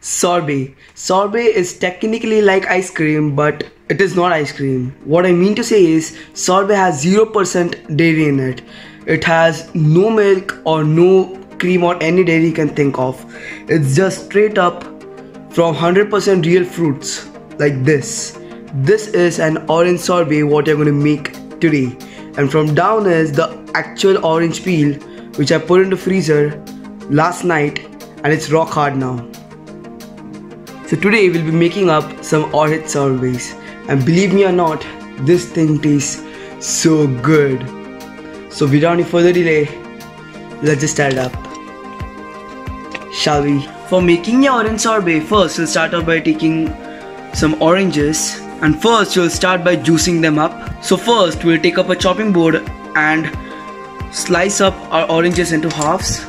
Sorbet. Sorbet is technically like ice cream, but it is not ice cream. What I mean to say is, sorbet has 0% dairy in it. It has no milk or no cream or any dairy you can think of. It's just straight up from 100% real fruits like this. This is an orange sorbet what you're gonna make today. And from down is the actual orange peel which I put in the freezer last night and it's rock hard now. So today we'll be making up some orange sorbets and believe me or not this thing tastes so good. So without any further delay let's just start up. Shall we? For making the orange sorbet first we'll start off by taking some oranges and first we'll start by juicing them up. So first we'll take up a chopping board and slice up our oranges into halves.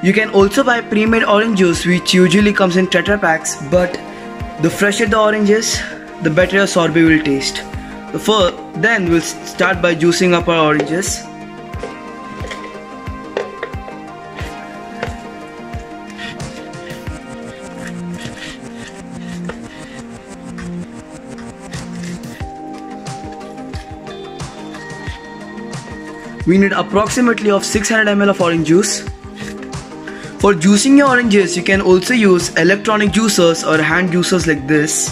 You can also buy pre-made orange juice which usually comes in tetra packs but the fresher the oranges the better your sorbet will taste. First, then we'll start by juicing up our oranges. We need approximately of 600 ml of orange juice. For juicing your oranges, you can also use electronic juicers or hand juicers like this.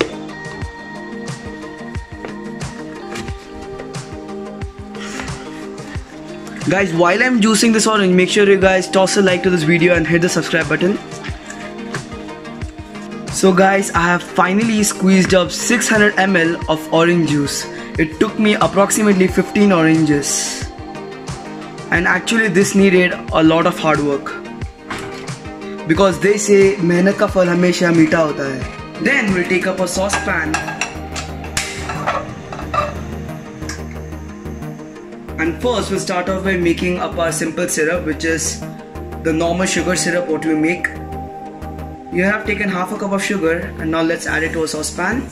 Guys, while I'm juicing this orange, make sure you guys toss a like to this video and hit the subscribe button. So guys, I have finally squeezed up 600 ml of orange juice. It took me approximately 15 oranges and actually this needed a lot of hard work because they say मेहनत का फल हमेशा मीठा होता है then we'll take up a saucepan and first we'll start off by making up our simple syrup which is the normal sugar syrup what we make you have taken half a cup of sugar and now let's add it to a saucepan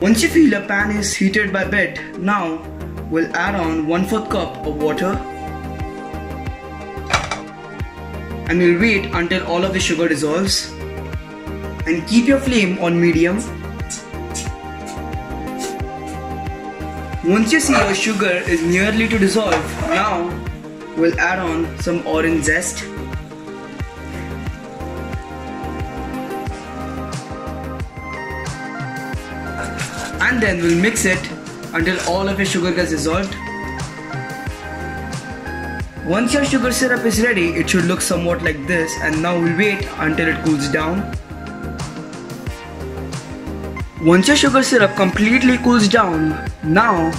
once you feel a pan is heated by bit now we'll add on 1 4th cup of water and we'll wait until all of the sugar dissolves and keep your flame on medium. Once you see your sugar is nearly to dissolve, now we'll add on some orange zest. And then we'll mix it until all of your sugar gets dissolved. Once your sugar syrup is ready, it should look somewhat like this and now we'll wait until it cools down. Once your sugar syrup completely cools down, now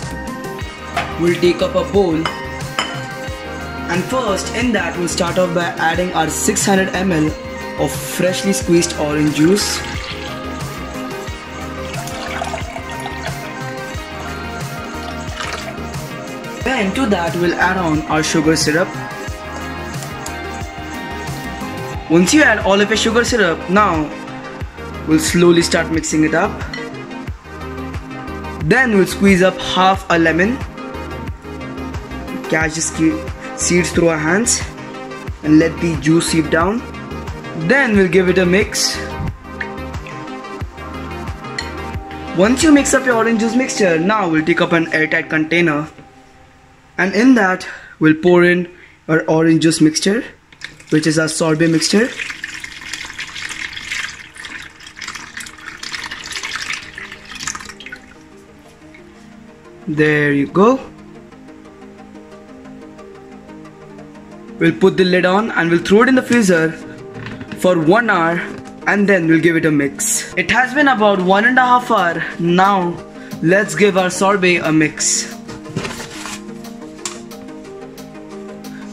we'll take up a bowl and first in that we'll start off by adding our 600 ml of freshly squeezed orange juice. Then to that we'll add on our sugar syrup. Once you add all of your sugar syrup, now we'll slowly start mixing it up. Then we'll squeeze up half a lemon. Catch the seeds through our hands and let the juice seep down. Then we'll give it a mix. Once you mix up your orange juice mixture, now we'll take up an airtight container and in that we'll pour in our orange juice mixture which is our sorbet mixture. There you go. We'll put the lid on and we'll throw it in the freezer for one hour and then we'll give it a mix. It has been about one and a half hour. Now let's give our sorbet a mix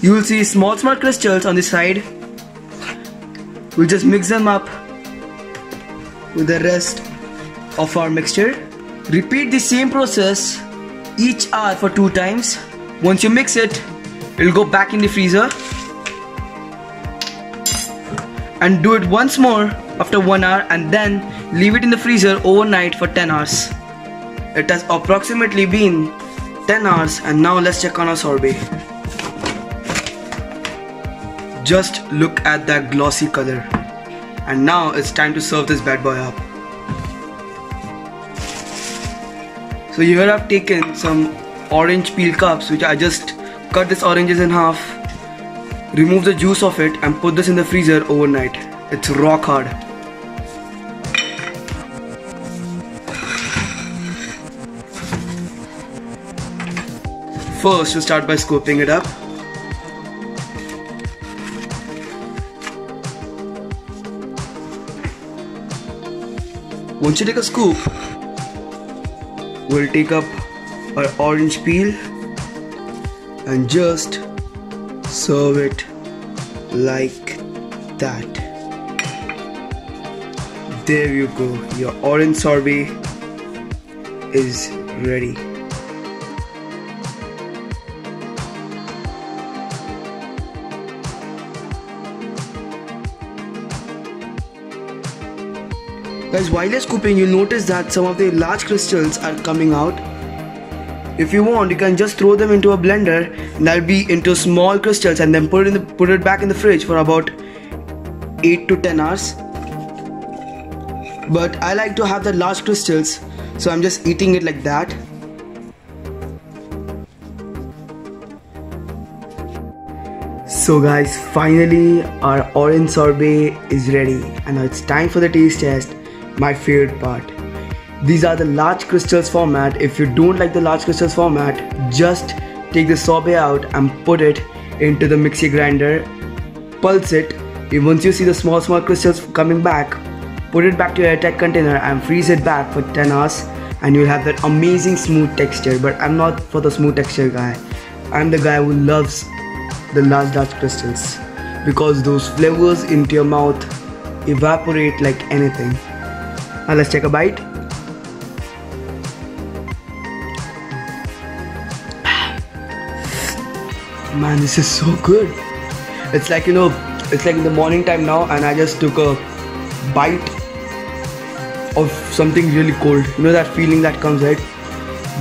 You will see small small crystals on the side. We'll just mix them up with the rest of our mixture. Repeat the same process each hour for two times. Once you mix it, it'll go back in the freezer. And do it once more after one hour and then leave it in the freezer overnight for 10 hours. It has approximately been 10 hours and now let's check on our sorbet. Just look at that glossy color. And now it's time to serve this bad boy up. So here I've taken some orange peel cups which I just cut this oranges in half, remove the juice of it and put this in the freezer overnight. It's rock hard. First, we start by scooping it up. Once you take a scoop, we'll take up our orange peel and just serve it like that. There you go, your orange sorbet is ready. Guys, while you're scooping, you'll notice that some of the large crystals are coming out. If you want, you can just throw them into a blender and that'll be into small crystals and then put it the, put it back in the fridge for about 8 to 10 hours. But I like to have the large crystals, so I'm just eating it like that. So guys, finally our orange sorbet is ready and now it's time for the taste test my favorite part. These are the large crystals format. If you don't like the large crystals format, just take the sorbet out and put it into the mixie grinder, pulse it. Once you see the small small crystals coming back, put it back to your airtight container and freeze it back for 10 hours and you'll have that amazing smooth texture. But I'm not for the smooth texture guy. I'm the guy who loves the large large crystals because those flavors into your mouth evaporate like anything. Now let's take a bite. Man, this is so good. It's like, you know, it's like in the morning time now and I just took a bite of something really cold. You know that feeling that comes right?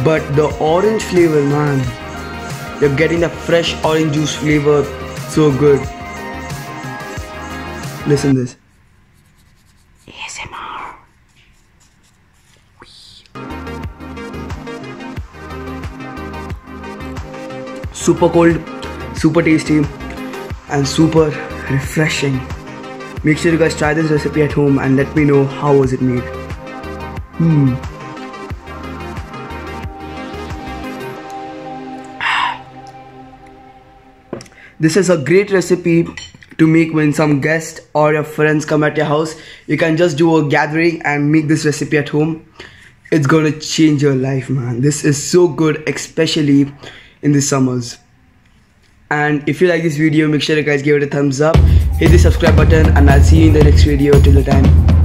But the orange flavor, man. You're getting the fresh orange juice flavor. So good. Listen this. Super cold, super tasty, and super refreshing. Make sure you guys try this recipe at home and let me know how was it made. Hmm. This is a great recipe to make when some guests or your friends come at your house. You can just do a gathering and make this recipe at home. It's gonna change your life, man. This is so good, especially in the summers. And if you like this video make sure you guys give it a thumbs up. Hit the subscribe button and i'll see you in the next video. Till the time